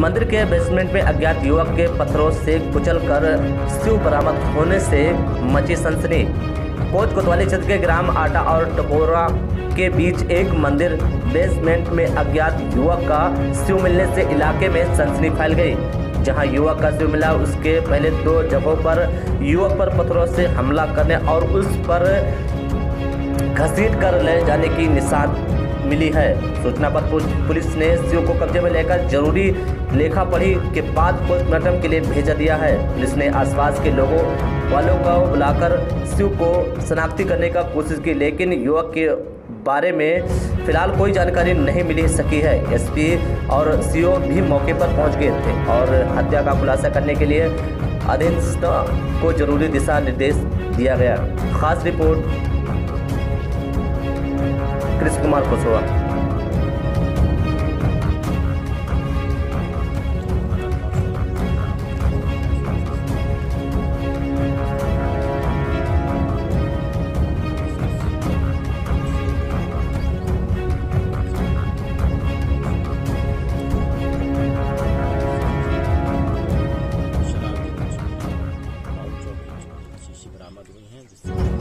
मंदिर के बेसमेंट में अज्ञात युवक के पत्थरों से कुचल कर शिव बरामद होने से मची सनसनी। कोच कोतवाली क्षेत्र के ग्राम आटा और टपोरा के बीच एक मंदिर बेसमेंट में अज्ञात युवक का शिव मिलने से इलाके में सनसनी फैल गई, जहाँ युवक का शिव मिला। उसके पहले दो जगहों पर युवक पर पत्थरों से हमला करने और उस पर घसीट कर ले जाने की निशान मिली है। सूचना पर पुलिस ने शिव को कब्जे में लेकर ज़रूरी लेखा पढ़ी के बाद पोस्टमार्टम के लिए भेजा दिया है। पुलिस ने आसपास के लोगों वालों को बुलाकर शिव को शनाख्ती करने का कोशिश की, लेकिन युवक के बारे में फ़िलहाल कोई जानकारी नहीं मिली सकी है। एसपी और सीओ भी मौके पर पहुँच गए थे और हत्या का खुलासा करने के लिए अधीनस्थ को ज़रूरी दिशा निर्देश दिया गया। खास रिपोर्ट कृष्ण कुमार कुशवाहा शराब के कुछ पाउच और कुछ शीशी बरामद हुई हैं जिससे